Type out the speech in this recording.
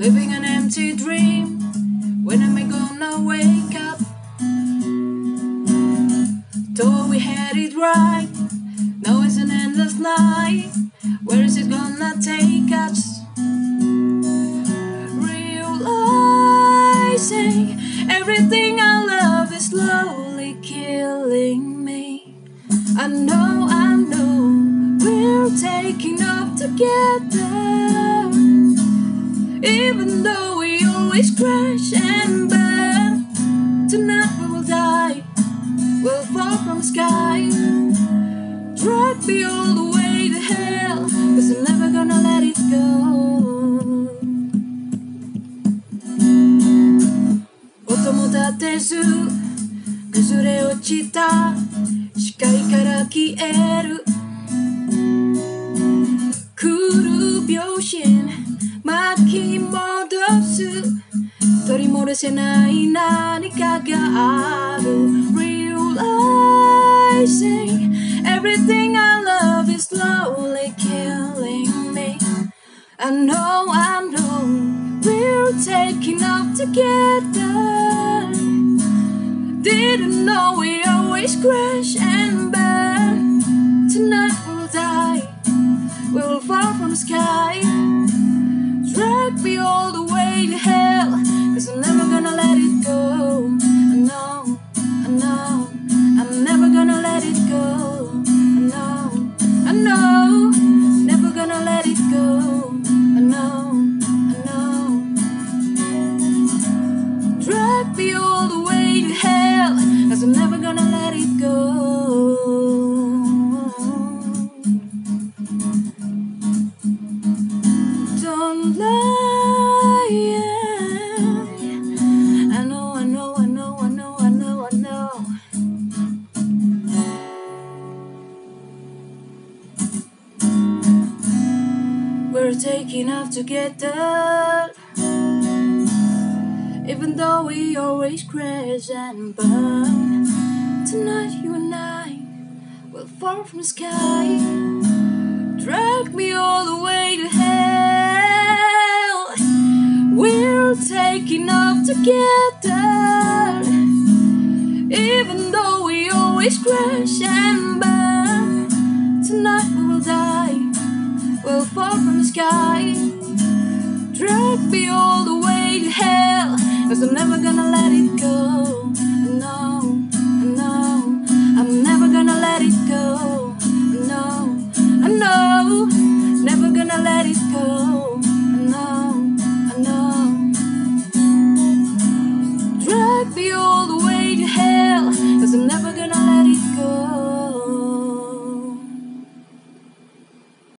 living an empty dream. When am I gonna wake up? Thought we had it right. Now it's an endless night. Where is it gonna take us? Realizing everything I love is slowly killing me. I know, I know, we're taking off together. Even though we always crash and burn, tonight we will die. We'll fall from the sky. Drag me all the way to hell, cause I'm never gonna let it go. 音も立てず崩れ落ちた視界から消える来る秒針 Nagsinainan, ikagaado Realizing everything I love is slowly killing me. I know, I know We're taking off together. Didn't know we always crash and burn. Tonight we'll die We'll fall from the sky. Drag me all the way to hell. Cause I'm never gonna let it go. Don't lie I know, I know, I know, I know, I know, I know. We're taking off together Even though we always crash and burn Tonight you and I will fall from the sky. Drag me all the way to hell. We're taking off together Even though we always crash and burn Tonight we will die. We'll fall from the sky. Drag me all the way Cause I'm never gonna let it go. No, no, I'm never